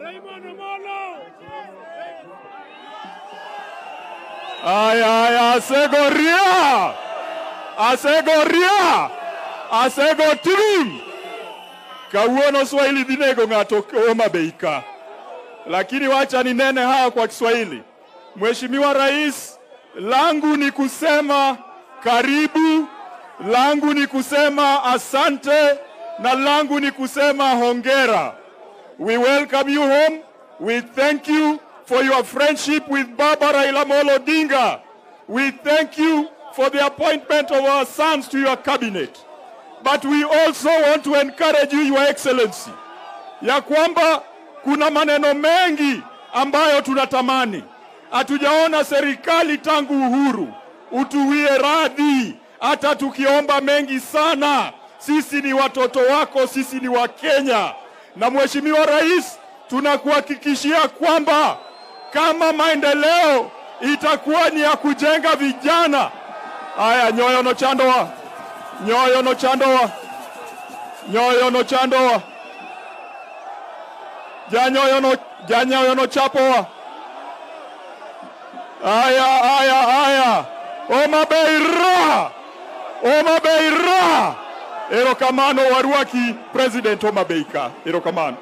Raymond Molo. Aya, aya, asegoria, asegoria, asegotim. Kawuono Swahili dhinego ng'ato Homa Bay ka, lakini wacha ninene haya kwa Kiswahili. Mheshimiwa Rais, langu ni kusema karibu, langu ni kusema asante, na langu ni kusema hongera. We welcome you home. We thank you for your friendship with Barbara Ilamolo Dinga. Odinga. We thank you for the appointment of our sons to your cabinet. But we also want to encourage you, Your Excellency, ya kwamba kuna maneno mengi ambayo tunatamani. Hatujaona serikali tangu uhuru. Utuwie radhi, hata tukiomba mengi sana. Sisi ni watoto wako, sisi ni wa Kenya. Na Mheshimiwa Rais, tunakuhakikishia kwamba kama maendeleo itakuwa ni ya kujenga vijana. Haya, nyoyo no chandoa, nyoyo no chandoa, nyoyo no chandoa, janyoyo no, janyoyo no chapoa. Haya, haya, haya, Homa Bay raha, Homa Bay ra. Erokamano warwaki President Homa Bay ka. Erokamano.